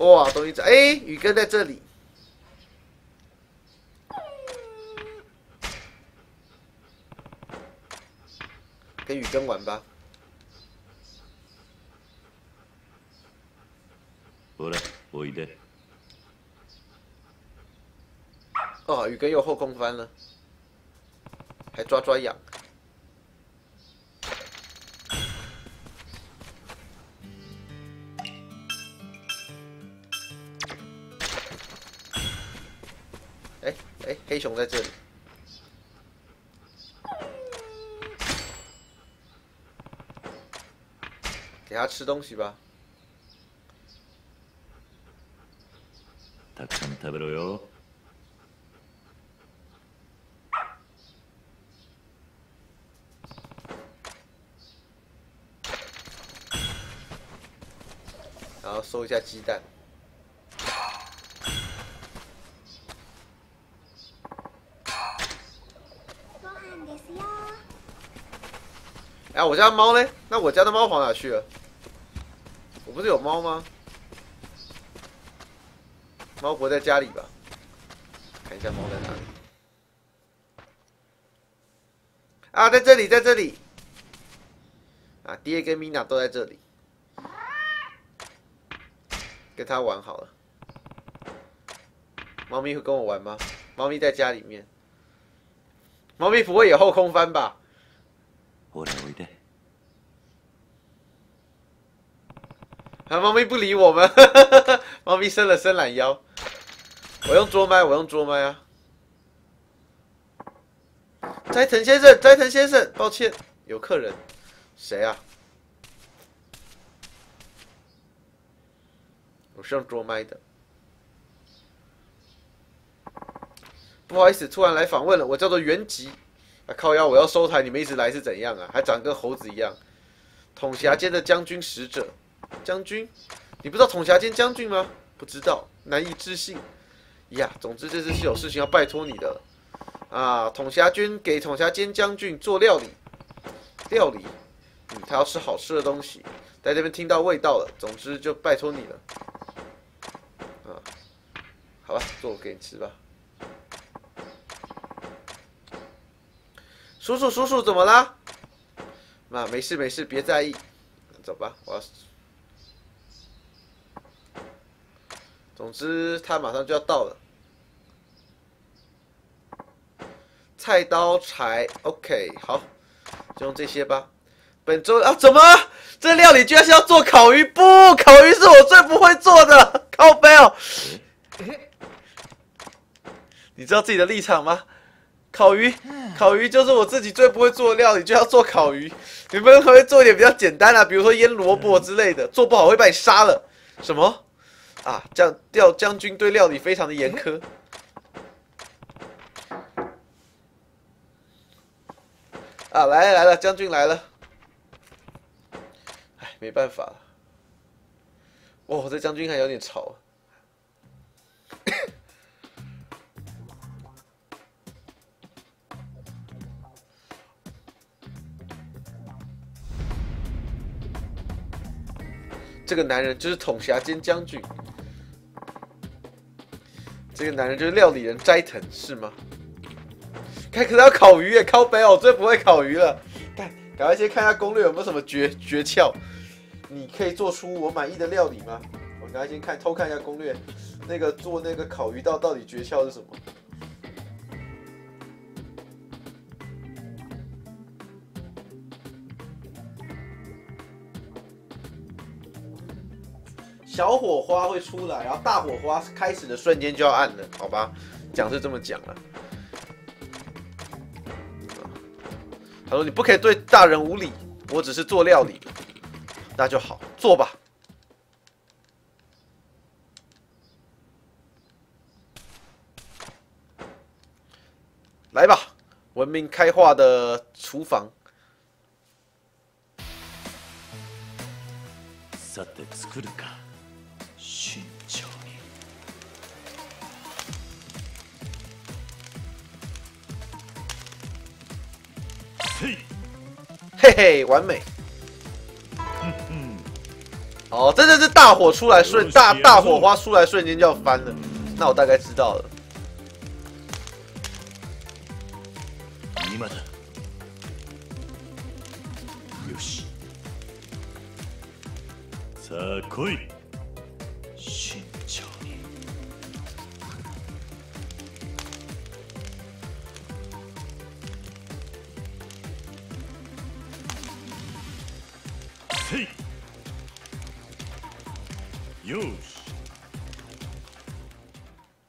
哇，东西在，哎，宇哥在这里。跟宇根玩吧。过来，おいで。哦，宇根又后空翻了，还抓抓痒。 哎哎，黑熊在这里。给他吃东西吧。たくさん食べろよ。然后收一下鸡蛋。 哎，我家猫呢？那我家的猫跑哪去了？我不是有猫吗？猫活在家里吧？看一下猫在哪里。啊，在这里，在这里。啊，爹跟米娜都在这里。跟他玩好了。猫咪会跟我玩吗？猫咪在家里面。猫咪不会有后空翻吧？过来，おいで。啊，猫咪不理我们，猫咪伸了伸懒腰。我用桌麦，我用桌麦啊。斋藤先生，斋藤先生，抱歉，有客人。谁啊？我是用桌麦的。 不好意思，突然来访问了，我叫做原吉。啊靠腰，我要收台，你们一直来是怎样啊？还长跟猴子一样。统辖间的将军使者，将军，你不知道统辖间将军吗？不知道，难以置信。呀，总之这次是有事情要拜托你的。啊，统辖军给统辖间将军做料理，料理，嗯，他要吃好吃的东西，在这边听到味道了。总之就拜托你了。啊，好吧，做给你吃吧。叔叔，叔叔怎么啦？那没事没事，别在意。走吧，我要。总之，他马上就要到了。菜刀、柴，OK，好，就用这些吧。本周啊，怎么这料理居然是要做烤鱼？不，烤鱼是我最不会做的，靠背哦。你知道自己的立场吗？烤鱼，烤鱼就是我自己最不会做的料理，就要做烤鱼。你们可不可以做一点比较简单的，比如说腌萝卜之类的？做不好会把你杀了。什么？啊，将调将军对料理非常的严苛。啊，来了来了，将军来了。哎，没办法了。哦，这将军还有点吵。这个男人就是统辖兼将军。这个男人就是料理人斋藤，是吗？开可是要烤鱼耶，靠北哦，最不会烤鱼了。赶赶快先看一下攻略，有没有什么诀诀窍？你可以做出我满意的料理吗？我赶快先看偷看一下攻略，那个做那个烤鱼道到底诀窍是什么？小火花会出来，然后大火花开始的瞬间就要按了，好吧？讲是这么讲了。他说：“你不可以对大人无礼，我只是做料理，那就好，做吧。来吧，文明开化的厨房。”さて作るか 嘿嘿，完美。 哦，真的是大火出来瞬大大火花出来瞬间就要翻了，那我大概知道了。今だよしさあ来い せいよし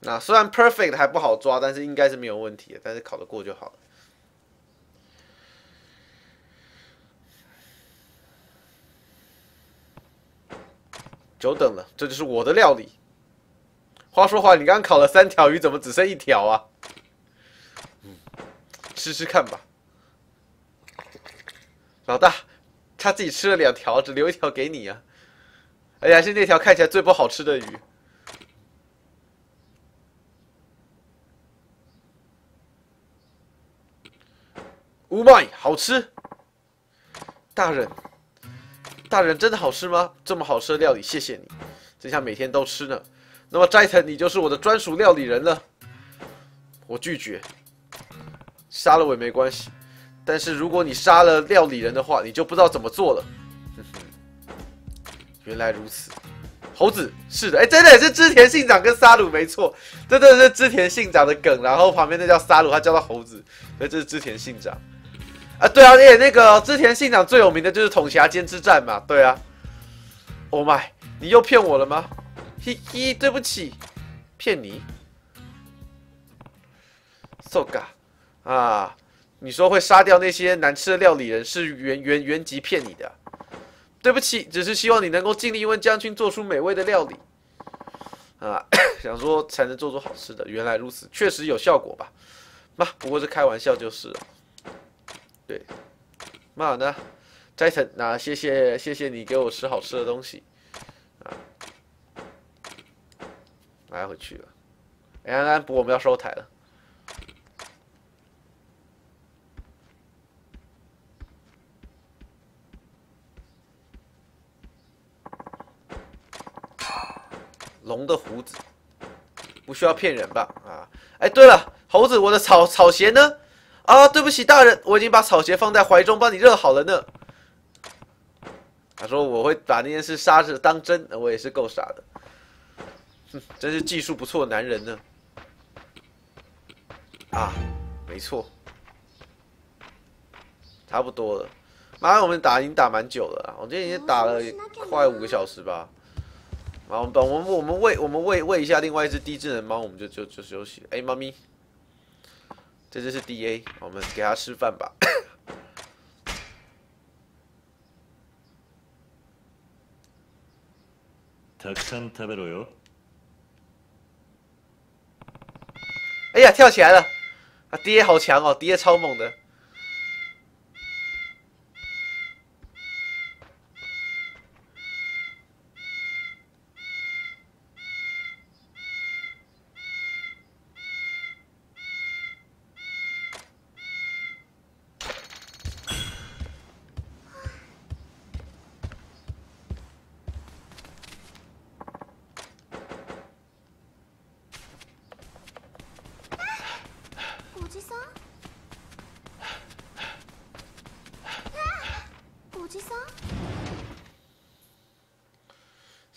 那虽然 perfect 还不好抓，但是应该是没有问题的，但是考得过就好了。久等了，这就是我的料理。话说话，你刚刚烤了三条鱼，怎么只剩一条啊？嗯，吃吃看吧。老大， 他自己吃了两条，只留一条给你啊。哎呀，是那条看起来最不好吃的鱼。五麦好吃，大人。大人真的好吃吗？这么好吃的料理，谢谢你，真想每天都吃呢。那么斋藤，你就是我的专属料理人了。我拒绝，杀了我也没关系，但是如果你杀了料理人的话，你就不知道怎么做了。原来如此，猴子是的，哎，真的是织田信长跟沙鲁没错，真的是织田信长的梗，然后旁边那叫沙鲁，他叫他猴子，所以这是织田信长。啊，对啊，也那个织田信长最有名的就是统辖间之战嘛，对啊。Oh my，你又骗我了吗？嘿嘿，对不起，骗你。So ga，啊，你说会杀掉那些难吃的料理人是原原原籍骗你的，对不起，只是希望你能够尽力为将军做出美味的料理。啊，想说才能做出好吃的，原来如此，确实有效果吧？嘛，不过是开玩笑就是了。对，妈呢？斋藤，那谢谢谢谢你给我吃好吃的东西，啊，来回去了。安安，不，我们要收台了。龙的胡子，不需要骗人吧？啊，哎，对了，猴子，我的草草鞋呢？啊，对不起，大人，我已经把草鞋放在怀中，帮你热好了呢。他说我会把那件事杀着当真，我也是够傻的。哼，真是技术不错的男人呢。啊，没错，差不多了。妈，我们打已经打蛮久了，我今天已经打了快五个小时吧。然后等我们我们喂我们喂喂一下另外一只低智能猫，我们就就就休息。哎，猫咪。这就是 D A，我们给他吃饭吧。たくさん食べろよ。哎呀，跳起来了！啊，D A 好强哦，D A 超猛的。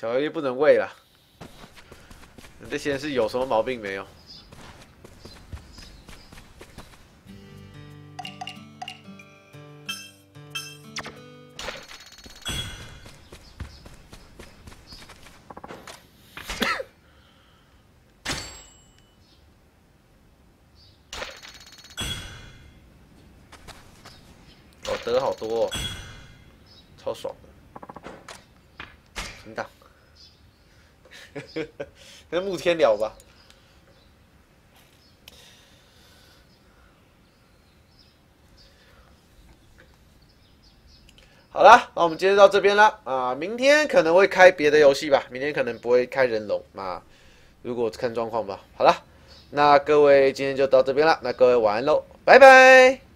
巧克力不能喂了，这些是有什么毛病没有？哦，得好多，超爽的，存档。跟慕天聊吧。好了，那我们今天到这边了啊！明天可能会开别的游戏吧，明天可能不会开人龙啊，如果看状况吧。好了，那各位今天就到这边了，那各位晚安喽，拜拜。